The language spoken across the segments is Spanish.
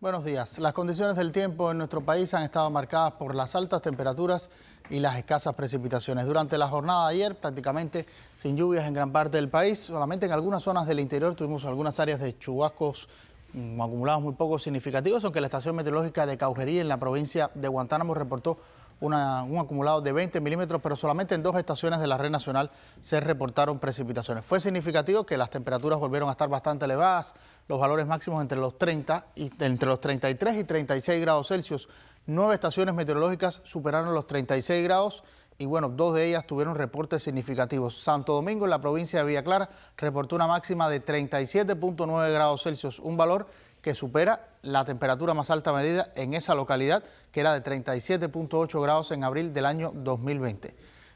Buenos días. Las condiciones del tiempo en nuestro país han estado marcadas por las altas temperaturas y las escasas precipitaciones. Durante la jornada de ayer, prácticamente sin lluvias en gran parte del país, solamente en algunas zonas del interior tuvimos algunas áreas de chubascos mm, acumulados muy poco significativos, aunque la estación meteorológica de Caujería en la provincia de Guantánamo reportó un acumulado de 20 milímetros, pero solamente en dos estaciones de la red nacional se reportaron precipitaciones. Fue significativo que las temperaturas volvieron a estar bastante elevadas, los valores máximos entre los 30 y entre los 33 y 36 grados Celsius. Nueve estaciones meteorológicas superaron los 36 grados y bueno, dos de ellas tuvieron reportes significativos. Santo Domingo, en la provincia de Villa Clara, reportó una máxima de 37.9 grados Celsius, un valor que supera la temperatura más alta medida en esa localidad, que era de 37.8 grados en abril del año 2020.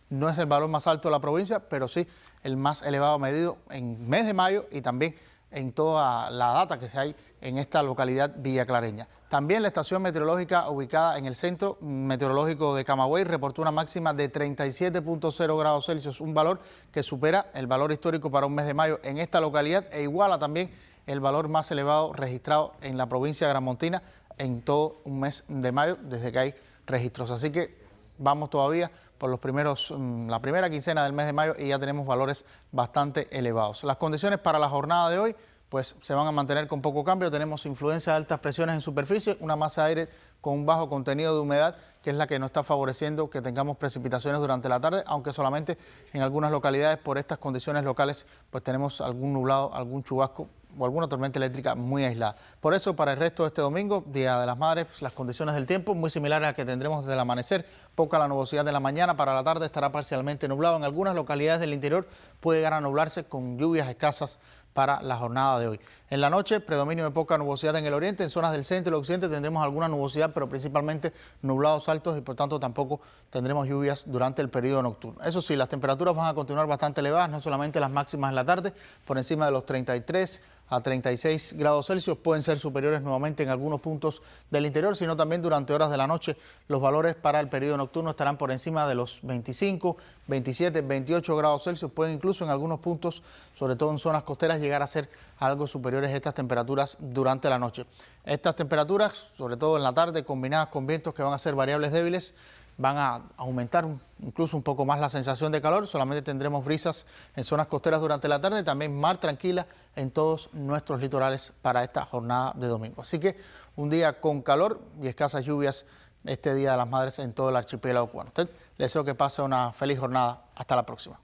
No es el valor más alto de la provincia, pero sí el más elevado medido en mes de mayo y también en toda la data que se hay en esta localidad villaclareña. También la estación meteorológica ubicada en el centro meteorológico de Camagüey reportó una máxima de 37.0 grados Celsius, un valor que supera el valor histórico para un mes de mayo en esta localidad e iguala también el valor más elevado registrado en la provincia de Gramontina en todo un mes de mayo desde que hay registros. Así que vamos todavía por los primeros, mm, la primera quincena del mes de mayo y ya tenemos valores bastante elevados. Las condiciones para la jornada de hoy pues se van a mantener con poco cambio. Tenemos influencia de altas presiones en superficie, una masa de aire con un bajo contenido de humedad, que es la que nos está favoreciendo que tengamos precipitaciones durante la tarde, aunque solamente en algunas localidades por estas condiciones locales pues tenemos algún nublado, algún chubasco o alguna tormenta eléctrica muy aislada. Por eso, para el resto de este domingo, Día de las Madres, las condiciones del tiempo muy similares a las que tendremos desde el amanecer. Poca la nubosidad de la mañana, para la tarde estará parcialmente nublado. En algunas localidades del interior puede llegar a nublarse con lluvias escasas para la jornada de hoy. En la noche, predominio de poca nubosidad en el oriente, en zonas del centro y el occidente tendremos alguna nubosidad, pero principalmente nublados altos y por tanto tampoco tendremos lluvias durante el periodo nocturno. Eso sí, las temperaturas van a continuar bastante elevadas, no solamente las máximas en la tarde, por encima de los 33 a 36 grados Celsius, pueden ser superiores nuevamente en algunos puntos del interior, sino también durante horas de la noche los valores para el periodo nocturno estarán por encima de los 25, 27, 28 grados Celsius, pueden incluso en algunos puntos, sobre todo en zonas costeras, llegar a ser algo superiores a estas temperaturas durante la noche. Estas temperaturas, sobre todo en la tarde, combinadas con vientos que van a ser variables débiles, van a aumentar incluso un poco más la sensación de calor. Solamente tendremos brisas en zonas costeras durante la tarde, también mar tranquila en todos nuestros litorales para esta jornada de domingo. Así que un día con calor y escasas lluvias este Día de las Madres en todo el archipiélago cubano. Usted le deseo que pase una feliz jornada. Hasta la próxima.